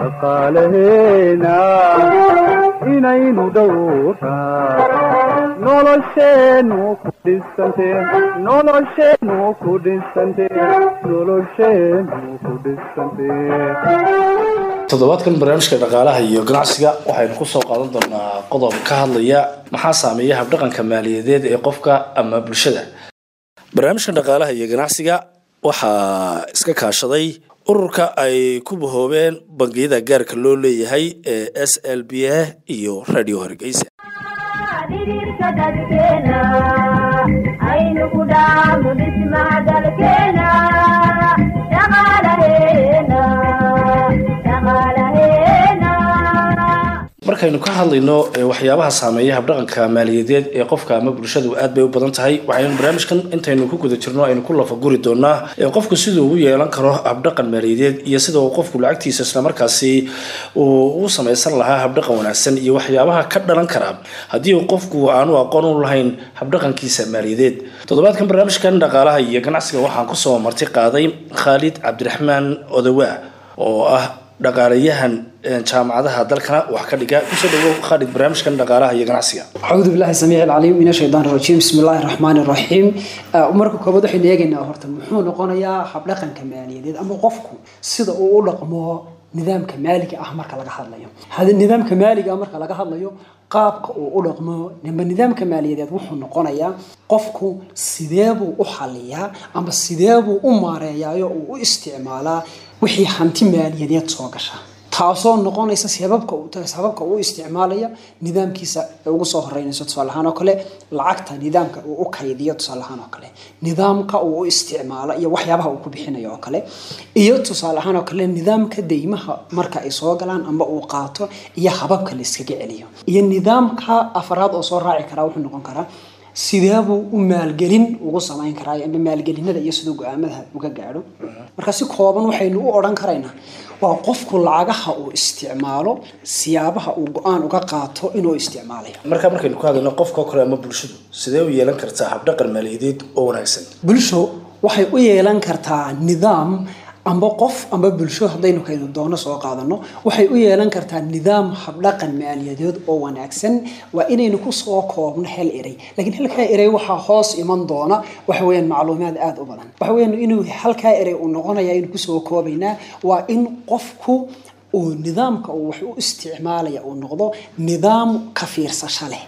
dhaqaalaheena ku ku ku toddobaadkan barnaamijka dhaqaalaha iyo ganacsiga waxaynu ku soo qaadan doonaa qodob ka hadlaya maxaa saameeya habdhaqanka maaliyadeed ee qofka ama bulshada? Barnaamijka dhaqaalaha iyo ganacsiga waxaa iska kaashaday ururka ay ku bahoobeen bangiyada gaarka loo leeyahay ee s l b a iyo radio hargeysa markaynu ka hadlayno ee waxyaabaha saameeya habdhaqanka maaliyadeed ee qofka ama bulshadu aad bay u badan tahay. Waxaynu barnaamijkan intaynu ku guda jirno aynu ku lafaguri doonaa ee qofku siduu ugu yeelan karo habdhaqan maaliyadeed iyo sida uu qofku lacagtiisa islamarkaasi uu u samaysan lahaa habdhaqan wanaagsan iyo waxyaabaha ka dhalan kara. Haddii uu qofku aanu aqoon u lahayn habdhaqankiisa maaliyadeed. Toddobaadkan barnaamijkan dhaqaalaha iyo ganacsiga waxaan ku soo marti qaaday khaalid cabdiraxmaan odawaa oo ah dhaqaalayahan jaamacadaha dalkana wax ka dhiga. Kusoo dhawow qaadhig barnaamijkan dhaqaalaha iyo ganacsiga. Acuudu billahi samiic alcaliim min ashaytaan rajiim. Bismi illaahi raxiim marka koobaad waxaynu eegaynaa horta muxuu noqonayaa habdhaqanka maaliyadeed ama qofku sida uu u dhaqmo nidaamka maaliga ah marka laga hadlayo. Nidaamka maaliga ah marka laga hadlayo qaabka uu u dhaqmo nimba nidaamka maaliyadeed wuxuu noqonayaa qofku sideebuu u xaliyaa ama sideebuu u maareeyaayo uu u isticmaalaa wixii hanti maaliyadeed soo gasha taasoo noqonaysa sababka uu isticmaalaya nidaamkiisa ugu soo horeynayso tusaale ahaan oo kale lacagta nidaamka uu u kaydiyo tusaale ahaan oo kale nidaamka uu u isticmaalo iyo waxyaabaha uu ku bixinayo oo kale iyo tusaale ahaan oo kale nidaamka deymaha marka ay soo galaan ama uu qaato iyo hababka la iskaga celiyo. Iyo nidaamka afraad oo soo raaci karaa wuxuu noqon karaa sideebuu u maalgelin ugu samayn karaa? Ama maalgelinada iyo siduu go'aamada uga gaadho. Marka si kooban waxaynu u odhan karaynaa waa qofku lacagaha uu isticmaalo siyaabaha uu go'aan uga qaato inuu isticmaalayo. Markaa markaynu ku hadlayno qofka kale ama bulshadu sidee u yeelan kartaa habdhaqan maaliyadeed oo wanaagsan? Bulsho waxay u yeelan kartaa nidaam amba qof amba bulsho haddaynu kaynu doono soo qaadano waxay u yeelan kartaa nidaam habdhaqan maaliyadeed oo wanaagsan. Waa inaynu ku soo koobno hel erey laakiin halkaa erey waxaa hoos iman doona waxa weeyaan macluumaad aada u badan. Waxa weeyaan inuu halkaa erey uu noqonaya aynu ku soo koobaynaa waa in qofku uu nidaamka uu wax u isticmaalaya uu noqdo nidaam ka fiirsasho leh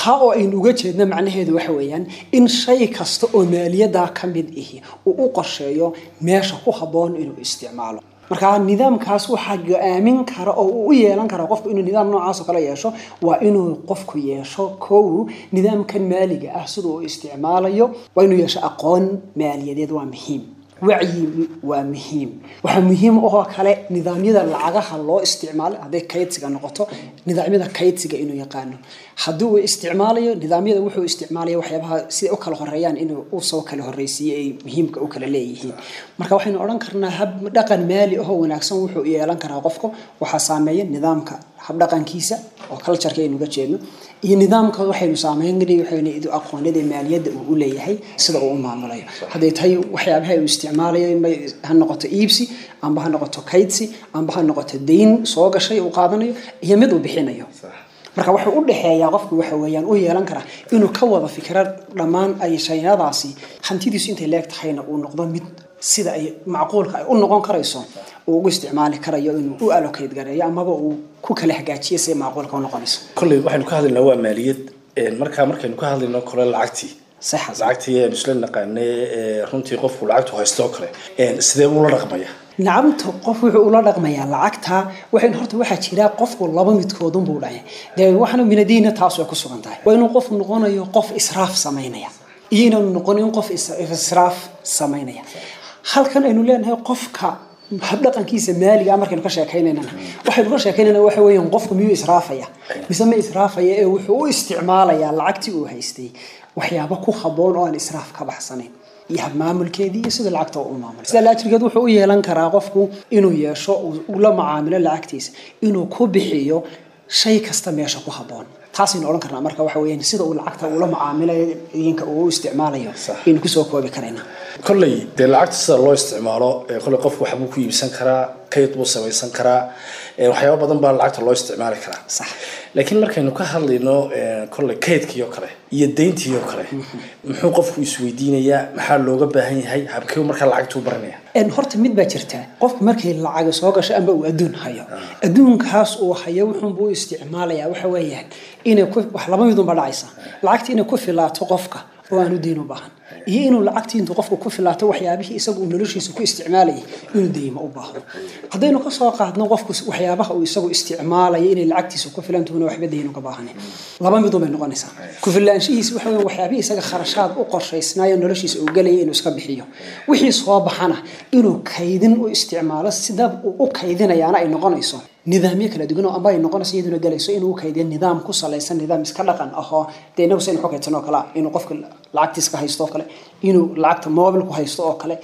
taa oo aynu uga jeedno macnaheedu waxa weeyaan in shay kasta oo maaliyaddaa ka mid ihi uu u qorsheeyo meesha ku habboon inuu isticmaalo. Marka nidaamkaas waxaa go'aamin kara oo uu u yeelan kara qofku inuu nidaam noocaas oo kale yeesho waa inuu qofku yeesho kow nidaamkan maaliga ah sida uu isticmaalayo waa inuu yeesho aqoon maaliyadeed waa muhiim wacyi waa muhiim. Waxaa muhiim oo kale nidaamyada lacagaha loo isticmaalo hadday kaydsiga noqoto nidaamyada kaydsiga inuu yaqaano. Haddii uu isticmaalayo nidaamyada wuxuu isticmaalaya waxyaabaha siday u kala horeeyaan inuu u soo kala horreysiiye ay muhiimka u kala leeyihiin. Marka waxaynu odhan karnaa hab dhaqan maali ahoo wanaagsan wuxuu yeelan karaa qofku. Waxaa saameeya nidaamka habdhaqankiisa oo cultureka aynu uga jeedno iyo nidaamka waxaynu saameynay waxaynu aqoonida maaliyadda uu u leeyahay sida uu u maamulayo hadday tahay waxyaabaha uu isticmaalayo inbay ha noqoto iibsi amba ha noqoto kaydsi amba ha noqoto dayn soo gashay uu qaadanayo iyo mid uu bixinayo marka wuxuu u dhexeeyaa qofku waxa weeyaan u yeelan karaa inuu ka wada fikira dhammaan ay shaynadaasi hantidiisu intay leeg tahayna uu noqdo mid sida ay macquulka ay u noqon karayso uu ugu isticmaali karayo inuu u allocate gareeyo amaba uu ku kala hagaajiyo si macquulka u noqonayso kolley waxaynu ka hadlaynaa waa maaliyad markaa markaynu ka hadlayno kole lacagtii saxa lacagtii aynu isla naqaanay runtii qofku lacagtu haysto kale sidee buu la dhaqmaya nacamta qof wuxuu ula dhaqmayaa lacagta waxayn horta waxaa jira qofku laba midkoodun buu dhahay dee waxna minadiina taas way ku sugan tahay waa inuu qofku noqonayo qof israaf samaynaya iyo inaanu noqonin qof is- israaf samaynaya halkan aynu leenahay qofka habdhaqankiisa maaliga markaynu ka sheekaynaynana waxaynu ka sheekaynayna waxa weeyaan qofku miyuu israafaya? Mise ma israafaya ee wuxuu u isticmaalayaa lacagtii uu haystay? Waxyaabo ku habboon oo aan israaf ka baxsanayn. Iyo habmaamulkeedii iyo sida lacagta u maamulay. Sida laajirkeed wuxuu u yeelan karaa qofku inuu yeesho uu la macaamilo lacagtiisa inuu ku bixiyo shay kasta meesha ku habboon taasaynu odhan karnaa. Marka waxa weeyaan sida uu lacagta ula macaamilayo idinka uu u isticmaalayo aynu ku soo koobi karaynaa kolley dee lacagta sida loo isticmaalo kolley qofku waxbuu ku iibsan karaa kayd buu samaysan karaa ee waxyaabo badan baa lacagta loo isticmaali karaa laakiin markaynu ka hadlayno kolley kaydkii oo kale iyo deyntii oo kale muxuu qofku isweydiinayaa maxaa looga baahan yahay habkee markaa lacagtuu baranaya horta mid baa jirta qofku markay lacaga soo gasho ama uu adduun hayo adduunkaas uu hayo wuxuunbuu u isticmaalayaa waxa weeyaan inay wax laba midunba dhacaysa lacagta inay ku filaato qofka oo aan u deyn u baahan iyo inuu lacagtii intuu qofku ku filaato waxyaabihii isagu uu noloshiisa ku isticmaalayay inuu deymo u baahdo haddaynu ka soo qaadno qofku waxyaabaha uu isagu isticmaalaya inay lacagtiisa ku filantuhuna waxba deyn uga baahanin laba midun bay noqonaysaa ku filaanshihiisa waxa weeye waxyaabihii isaga kharashaad u qorshaysnaayo noloshiisa uu gelaya inuu iska bixiyo wixii soo baxana inuu kaydin u isticmaalo sida uu u kaydinayaana ay noqonayso nidaamyo kala duwan oo amba ay noqonayso iyaduna galayso inuu kaydiyo nidaam ku salaysan nidaam iska dhaqan ahoo dee inagu saynu xogaysan oo kale inuu qofka lacagtiiska haysto oo kale inuu lacagta mobilku haysto oo kale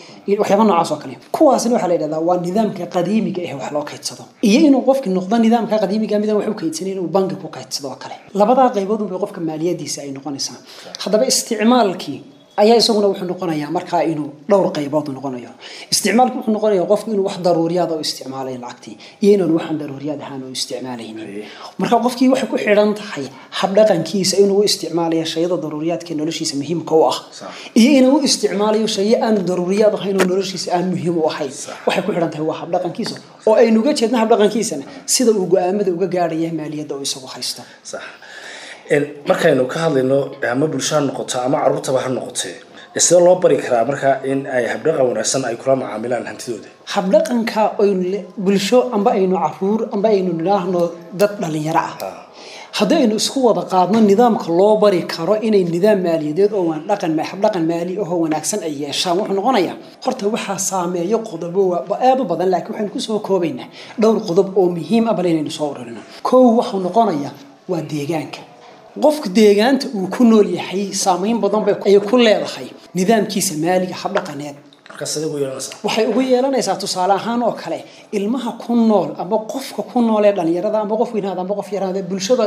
waxyaaba noocaas oo kale. Kuwaasina waxaa la yidhahdaa waa nidaamka qadiimiga eh wax loo kaydsado. Iyo inuu qofki noqdo nidaamka qadiimiga midaan wax u kaydsanin inuu bangi ku kaydsado oo kale. Labadaa qaybood unbay qofka maaliyadiisa ay noqonaysaa. Haddaba isticmaalkii ayaa isaguna wuxuu noqonayaa markaa inuu dhowr qaybood noqonayo isticmaalku wuxuu noqonayaa qofku inuu wax daruuriyaad u isticmaalayo lacagtii iyo inaan waxaan daruuriyaad ahaan u isticmaalaynin marka qofkii waxay ku xidhan tahay habdhaqankiisa inuu u isticmaalayo shayada daruuriyaadka noloshiisa muhiimka u ah iyo inuu isticmaalayo shayo aan daruuriyaad ahayn oo noloshiisa aan muhiim u ahayn waxay ku xidhan tahay waa habdhaqankiisa oo aynu uga jeedna habdhaqankiisana sida uu go-aamada uga gaaraya maaliyadda uu isagu haysto sax markaynu ka hadlayno ama bulsho ha noqoto ama caruurtaba ha noqotee ee sidee loo bari karaa marka in ay habdhaqan wanaagsan ay kula macaamilaan hantidooda? Habdhaqanka aynu bulsho amba aynu carruur amba aynu nidhaahno dad dhalinyaro ah. Haddii aynu isku wada qaadno nidaamka loo bari karo inay nidaam maaliyadeed oo habdhaqan maali ahoo wanaagsan ay yeeshaan wuxuu noqonayaa horta waxaa saameeyo qodobo waa- ba- aad u badan laakiin waxaynu ku soo koobaynaa dhowr qodob oo muhiim ah bal inaynu soo ururino. Kow waxuu noqonayaa waa deegaanka qofka deegaanta uu ku nool yahay saameyn badan bay ay ku leedahay nidaamkiisa maaliga habdhaqaneed waxay ugu yeelanaysaa tusaale ahaan oo kale ilmaha ku nool ama qofka ku nool ee dhalinyarada ama qof weynaada ama qof yaraada bulshada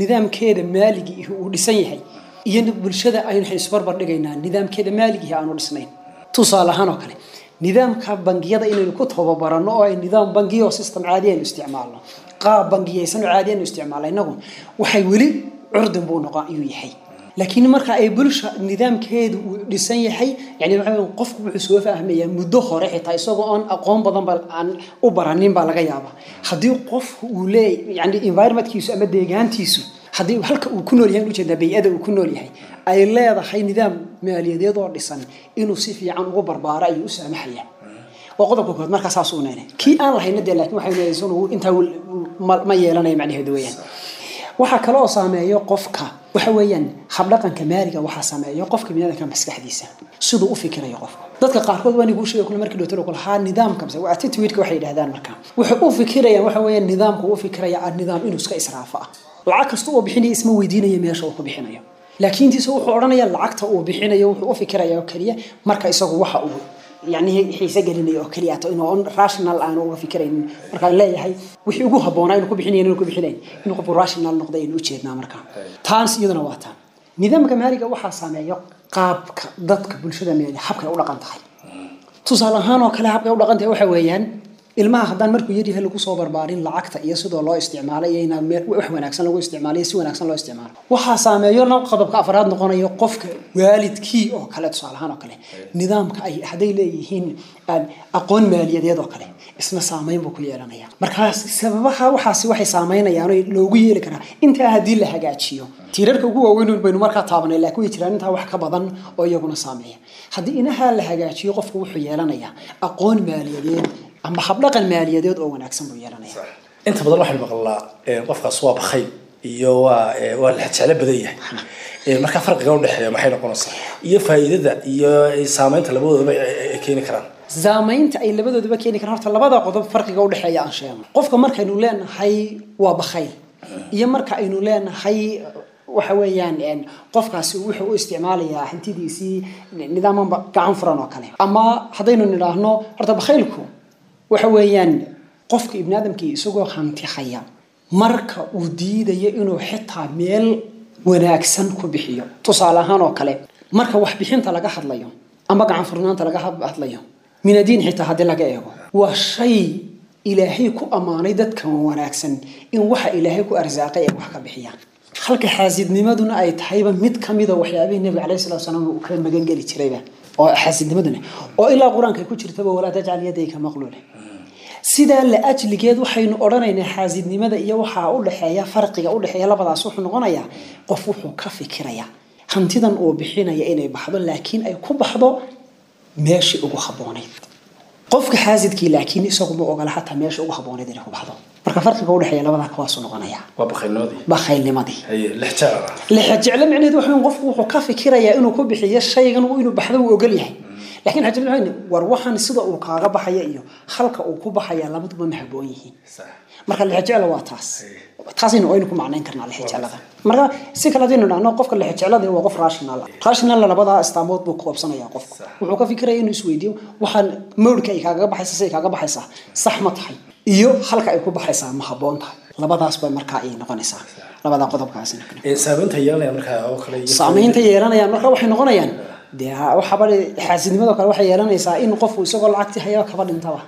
nidaamkeeda maaligii uu dhisan yahay iyo bulshada aynu isbarbar dhigaynaa nidaamkeeda maaligii aanu dhisnayn. Tusaale ahaan oo kale nidaamka bangiyada inaynu ku tababarano oo ay nidaam bangiyo system caadi aynu isticmaalno qaab bangiyaysan oo caadi aynu isticmaalno inagu waxay weli curdan buu noqon ayuu yahay. Laakiin marka ay bulsha nidaamkeedu uu dhisan yahay yani weeye qofku wuxuu soo fahmayaa muddo hore xitaa isagoo aan aqoon badan ba aan u baranin baa laga yaabaa. Haddii qofku uu leeyahay yani environmentkiisu ama deegaantiisu haddii halka uu ku nool yahay u jeedaa bay'ada uu ku nool yahay ay leedahay nidaam maaliyadeed oo dhisan inuu si fiican ugu barbaaro ayuu u saamaxaya waa qodobka kood markaa saas uu neenay. Kii aan lahayna dee laakiin waxay intaa ma- yeelanayo macnaheedu weeyaan waxaa kale oo saameeyo qofka. Waxa weeyaan habdhaqanka maaliga waxaa saameeyo qofka biniaadamka maskaxdiisa. Siduu u fikirayo qofka. Dadka qaarkood waa niguu sheegay kule markii dhowtana kule haa nidaamka mise attitude-ka waxay yidhahdaan marka waxay u fikirayaan waxa weeyaan nidaamka uu u fikiraya nidaam inuu iska israafo ah. Lacag kasta uu bixinaya isma weydiinaya meesha uu ku bixinayo. Laakiin tiisa wuxuu odhanaya lacagta uu bixinayo wuxuu u fikiraya keliya marka isagu waxa uu yani xiise gelinay oo keliyaat in rational aan uga fikiraynin markaan leeyahay wixii ugu haboonaa inu ku bixinay inu ku bixinayn. Inuu qofku rational noqday aynu ujeednaa markaa taas iyaduna waa taan. Nidaamka maaliga waxaa saameeyo qaabka dadka bulshada meel habkay u dhaqan tahay. Tusaale ahaan oo kale habkay u dhaqan tahay waxa weeyaan ilmaha haddaan markuu yar yahay lagu soo barbaarin lacagta iyo sidoo loo isticmaalo iyo inaan meel wax wanaagsan lagu isticmaalo iyo si wanaagsan loo isticmaalo waxaa saameeyo qodobka afraad noqonayo qofka waalidkii oo kale tusaale ahaan oo kale nidaamka ay hadday leeyihiin aqoon maaliyadeed oo kale isna saameyn buu ku yeelanaya. Markaas sababaha waxaasi waxay saameynayaan oo loogu yeeli karaa intaa haddii la hagaajiyo. Tiirarka ugu waaweyn baynu markaa taabanay laakiin way jiraan intaa wax ka badan oo iyaguna saameeya. Haddii inaha la hagaajiyo qofku wuxuu yeelanayaa aqoon maaliyadeed ama habdhaqan maaliyadeed oo wanaagsan buu yeelanaya. Inta badan waxaynu maqlaa qofkaas waa bakay iyo waa waa la jeclo badan yahay. Ee, markaa farqiga udhexeeya maxay noqonaysaa iyo faa'iidada iyo saameynta labadoodaba ay keeni karaan. Saamaynta ay labadooduba keeni karaan. Horta labada qodob farqiga u dhexeeya aan sheegno. Qofka markaynu leenahay waa bakhayl. Iyo marka aynu leenahay waxa weeyaan qofkaasi wuxuu u isticmaalayaa hantidiisii nidaam gacan furan oo kale. Ama haddaynu nidhaahno horta bakhaylku waxa weeyaan qofka ibni aadamkii isagoo hanti haya marka uu diidayo inuu xitaa meel wanaagsan ku bixiyo tusaale ahaan oo kale marka waxbixinta laga hadlayo ama gacan furnaanta laga hadlayo minadiin xitaa haddii laga eego waa shay ilaahay ku ammaanay dadkan wanaagsan in waxa ilaahay ku arsaaqay ay wax ka bixiyaan halka xaasidnimaduna ay tahayba mid ka mida waxyaabihii nebiga calayhi salatu wasalaam uu ka magangeli jirayba oo xaasidnimaduna oo ilaa qur'aanka ku jirtaba walaa tajcal yadayka maqluula sidaa la ajligeed waxaynu odhanaynaa xaasidnimada iyo waxaa u dhexeeya farqiga u dhexeeya labadaas wuxuu noqonayaa qof wuxuu ka fikiraya hantidan uu bixinaya inay baxdo laakiin ay ku baxdo meeshii ugu habboonayd. Qofka xaasidkii laakiin isagu ma ogola xataa meesha ugu habboonayd inay ku baxdo marka farqiga u dhexeeya labadaa kuwaasuu noqonaya waa bakhaylnimadii bakhaylnimadii haye lix jeer ah lixa jeclo micnaheedu waxa weyn qofku wuxuu ka fikirayaa inuu ku bixiyo shaygan inuu baxdo uu ogol yahay laakiin xajil waxay war waxaan sida uu kaaga baxaya iyo halka uu ku baxaya labaduba ma habboon yihiin marka lixijecla waa taas taasaynu waynu ku macnayn karnaa lixijeclada marka si kale haddaynu dhahno qofka lixijeclada waa qof rational ah rational labadaa astaamood buu koobsanaya qofku wuxuu ka fikiraya inuu isweydiiyo waxaan mawdka ay kaaga baxaysa si ay kaaga baxaysaa sax ma tahay iyo halka ay ku baxaysaa ma habboon tahay labadaas bay markaa ay noqonaysaa. Labadaa qodobkaasina Ee, saameynta yeelanaya markaa oo kale iyo- saamaynta yeelanayaan marka waxay noqonayaan. Dee waxaba xaasidnimadoo kale waxay yeelanaysaa in qofku isagoo lacagti hayaba kaba dhintaba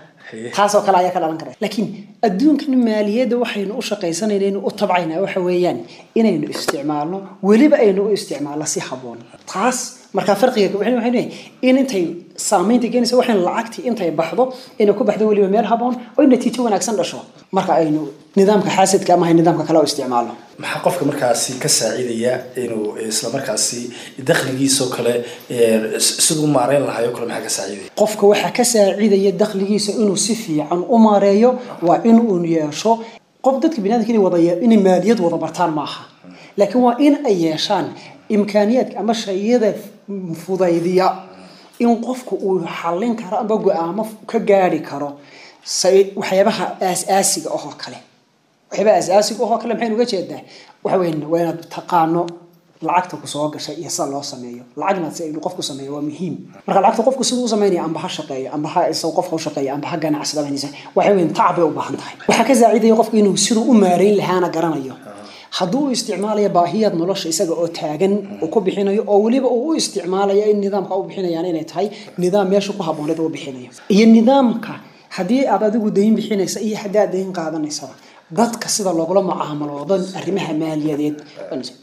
taasoo kale ayaa ka dhalan kara. Laakiin adduunkan maaliyadda waxaynu u shaqaysanayna u tabcaynaa waxa weeyaan inaynu isticmaalno weliba aynu u isticmaalno si habboon. Taas markaa farqiga waxay waxay leeyihin in intay saamaynta keenaysa waxaan lacagtii intay baxdo inay ku baxdo weliba meel habboon oo in natiijo wanaagsan dhasho marka aynu nidaamka xaasidka ama nidaamka kale u isticmaalno maxaa qofka markaasi ka saacidaya inuu isla markaasi dakhligiisoo kale siduu maareyn lahaay oo kale maxaa ka saacidaya qofka waxaa ka saacidaya dakhligiisa inuu si fiican u maareeyo waa in uu yeesho qof dadka biniadamka inay wada inay maaliyad wada bartaan maaha laakiin waa in ay yeeshaan imkaaniyaadka ama shayada fudaydiya in qofku uu xallin karo amba go-aamo ka gaari karo waxyaabaha aas-aasiga ahoo kale waxyaabaha aas-aasiga ahoo kale maxaynu uga jeedaa waxa weyn waa inaad taqaano lacagta ku soo gashay iyo sida loo sameeyo lacagna si inuu qofku sameeyo waa muhiim marka lacagta qofku siduu u sameynaya amba ha shaqeeyo amba ha isagu qofka u shaqeeyo amba ha ganacsada banisa waxay weyn tacab u baahan tahay waxaa ka saacidaya qofku inuu siduu u maareyn lahaana garanayo hadduu isticmaalayo baahiyaad nolosha isaga oo taagan uu ku bixinayo oo weliba uu u isticmaalayo in nidaamka u bixinayaan inay tahay nidaam meesha ku habbooneed uu bixinayo iyo nidaamka haddii aad adigu dayn bixinaysa iyo haddii aad dayn qaadanaysaba dadka sida loogula mucaamaloodo arrimaha maaliyadeed.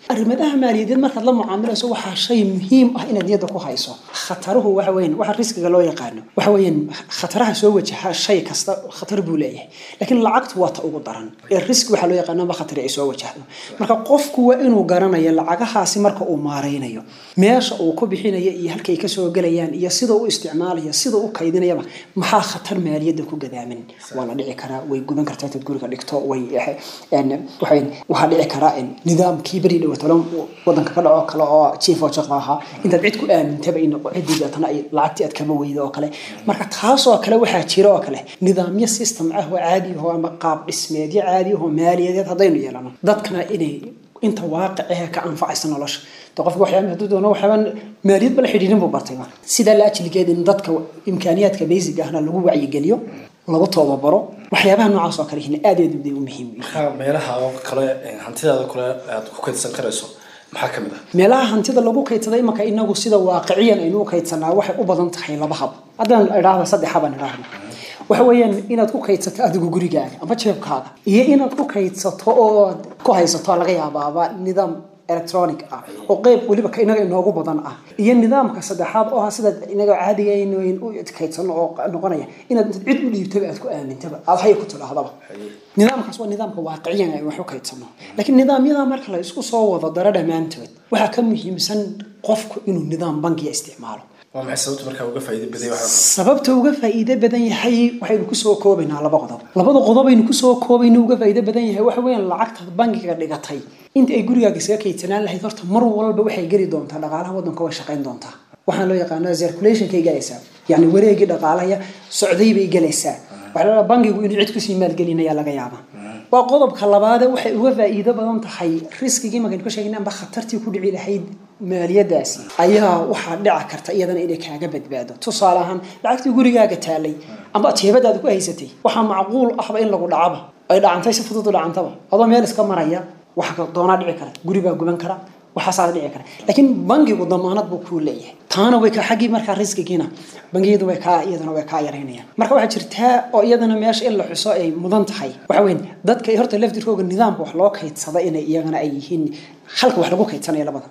Arrimaha maaliyadeed markaad la mucaamilayso waxaa shay muhiim ah inaad niyadda ku hayso. Khataruhu waxa waxa riskiga loo yaqaano. Waxa khataraha soo wajaha shay kasta khatar buu leeyahay. Laakiin lacagtu waa ta ugu daran. Ee riski waxaa loo yaqaano ma khatari ay soo wajahdo marka qofku waa inuu garanayo lacagahaasi marka uu maaraynayo meesha uu ku bixinayo iyo halkay ka soo gelayaan iyo sida uu isticmaalayo sida uu kaydinayaba maxaa khatar maaliyadda ku gadaamin? Waa la dhici karaa way guban kartaa intaad guriga dhigto way waxaa dhici karaa nidaamkii beri dhawatalo wadanka ka dhaco kale oo chief of shaqda ahaa intaad cid ku aamintaba in ciddii deetana ay lacagtii aad kama weydo oo kale marka taasoo kale waxaa jira oo kale nidaamyo system ah oo caadi ah oo ama qaab dhismeedyo caadi ah oo maaliyadeed haddaynu yeelano dadkana inay inta waaqicee ka anfacaysa nolosha de qofka waxyaaba hadduu doono waxyaaba maaliyad bala xidhiidhin buu bartay sidaa la ajligeed in dadka imkaaniyaadka basic ahna lagu wacyigeliyo lagu tababaro waxyaabaha noocaas oo kale aad aad bay u muhiim meelaha oo kale hantidaada kale aad ku kaydsan karayso maxaa ka mid ah meelaha hantida lagu kaydsada imanka inagu sida waaqiciyan aynu u kaydsanaa waxay u badan tahay laba hab haddaan idhaahda saddex habaan idhaahda waxa weeyaan inaad ku kaydsato adigu gurigaaga ama jeebkaaga iyo inaad ku kaydsato oo ku haysato laga yaabaaba nidaam ah weliba ka inaga inoogu badan ah iyo nidaamka saddexaad oo ah sida inaga caadiga aynu u kaydsano oo noqonaya inaad cid u dhiibtaba aad ku aamintaba aad haya ku tidhaahdaba nidaamkaas waa nidaamka waaqiciyan ay wax u kaydsano laakiin nidaamyada marka la isku soo wado dara dhammaantood waxaa ka muhiimsan qofku inuu nidaam bangiya isticmaalo waa maxay sababta uga faa'iido badan yahay waxaynu kusoo koobaynaa laba qodob labada qodob aynu kusoo koobayno uga faa'iido badan yahay waxa weeyaan lacagta bangiga dhigatay inta ay gurigaaga isaga kaydsanaan lahayd horta mar walba waxay geli doontaa dhaqaalaha waddanka way shaqayn doontaa waxaan loo yaqaanaa circulationkay galaysaa yacni wareegii dhaqaalaya socday bay galaysaa waxaa la bangigu inuu cid kusii maalgelinaya laga yaabaa waa qodobka labaade waxay uga faa'iido badan tahay riskigii markaynu ka sheegna amba khatartii ku dhici lahayd maaliyadaasi ayaa waxaa dhici karta iyadana inay kaaga badbaado tusaale ahaan lacagtii gurigaaga taalay amba jeebadaada ku haysatay waxaa macquul ahba in lagu dhacaba ay dhacantay si fudud u dhacantaba adoo meel iska maraya waxa doonaa dhici kara guri baa guban kara waxaasaa dhici kara laakiin bangigu damaanad buu kuu leeyahay taana way ka xaggii markaa riskigiina bangiyadu way kaa iyadana way kaa yaraynayaan marka waxaa jirtaa oo iyadana meesha in la xuso ay mudan tahay waxa weyn dadka horta laftirkooga nidaamka wax loo kaydsada inay iyagana ay yihiin halka wax lagu kaydsanayo labada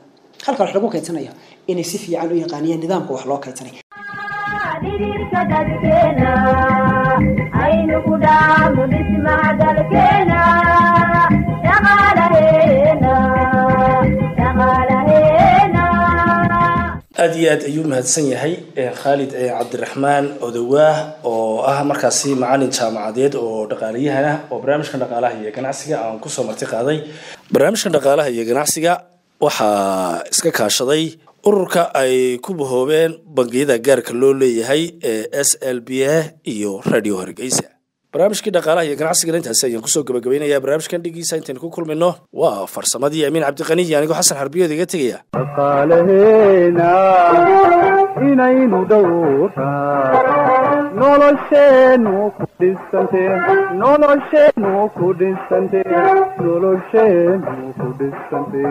halka wax lagu kaydsanayo inay si fiican u yaqaaniyeen nidaamka wax loo kaydsanay. Dhidhiirka dadkeena aynu ku dhaafno dhismaha dalkeena. Dhaqaalaheena dhaqaalaheena aad iyo aad ayuu mahadsan yahay khaalid cabdiraxmaan odowaah oo ah markaasi macalin jaamacadeed oo dhaqaaliyahan ah oo barnaamijkan dhaqaalaha iyo ganacsiga aan ku soo marti qaaday. Barnaamijkan dhaqaalaha iyo ganacsiga waxaa iska kaashaday ururka ay ku bahoobeen bangiyada gaarka loo leeyahay ee s l b a iyo radio hargeysa. Barnaamijkii dhaqaalaha iyo ganacsiga intaasi ayaan ku soo gabagabaynayaa barnaamijkan dhigiisa intaynu ku kulmino waa farsamadii amiin cabdiqani iyo anigoo xasan xarbiyood iga tegaya. Dhaqaalaheena inaynu dhowraa nolosheennu ku dhisante nolosheennu ku dhisante nolosheennu ku dhisante